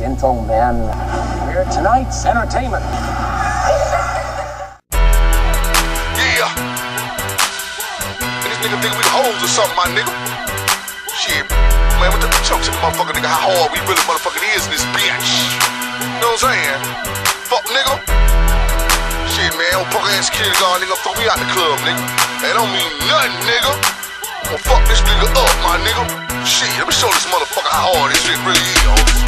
and We're tonight's entertainment. Yeah. And this nigga think we hoes or something, my nigga. Shit. Man, what the chunks in the motherfucker nigga? How hard we really motherfucking is in this bitch. You know what I'm saying? Fuck nigga. Shit, man. Old punk ass security guard nigga throw me out the club, nigga. That don't mean nothing, nigga. I'ma fuck this nigga up, my nigga. Shit, let me show this motherfucker how hard this shit really is,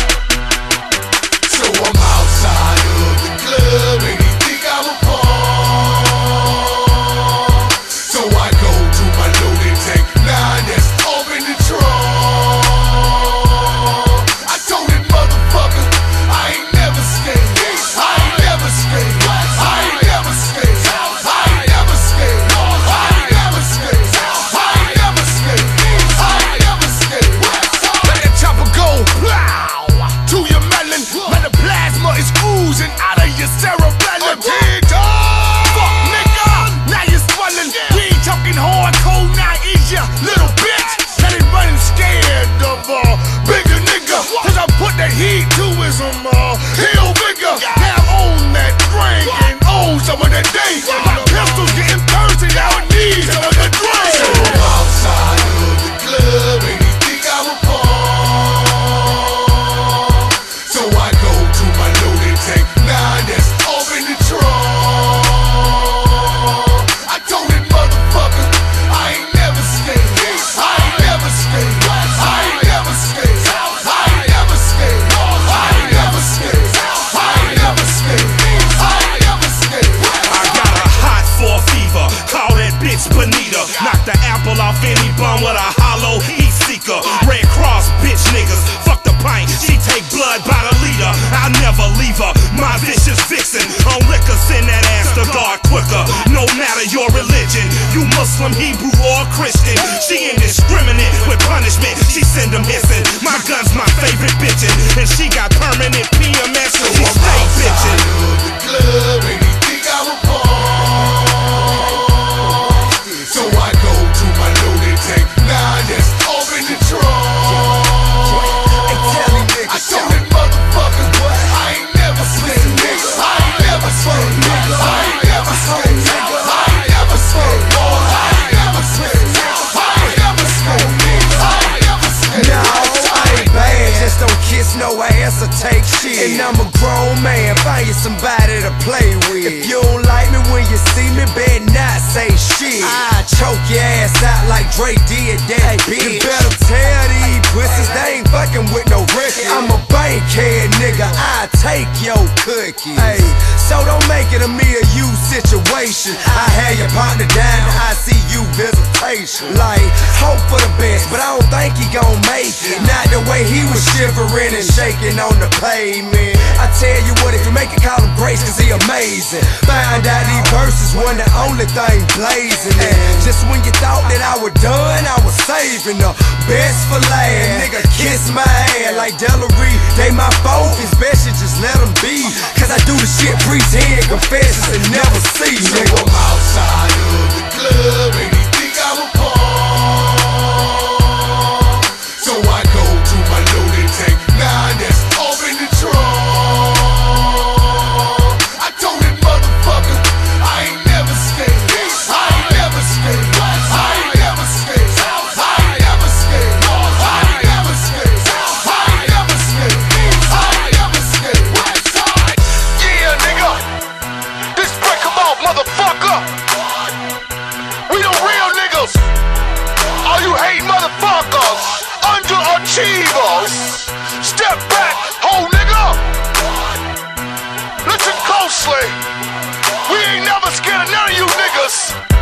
liter. I'll never leave her. My vicious fixin' On liquor, send that ass to God quicker. No matter your religion. You Muslim, Hebrew, or Christian. She indiscriminate with punishment. She send them hissing. My gun's my favorite bitchin'. And she got permanent PMS. No ass take shit. And I'm a grown man, find you somebody to play with. If you don't like me when you see me, better not say shit. I choke your ass out like Dre did that bitch. You better tell these pussies they ain't fucking with no record. I'm a bankhead nigga, I take your Hey, so don't make it a me or you situation. I had your partner down, I see you visitation. Like, hope for the best, but I don't think he gon' make it. Not the way he was shivering and shaking on the pavement. I tell you what, if you make it, call him Grace, cause he amazing. Find out these verses one the only thing blazing. And just when you thought that I was done, I was saving the best for last. Nigga, kiss my ass like Delary. They my it's best you just let them be. Cause I do the shit, pretend, confessions, and never see, So nigga. I'm outside of the club slave. We ain't never scared of none of you niggas.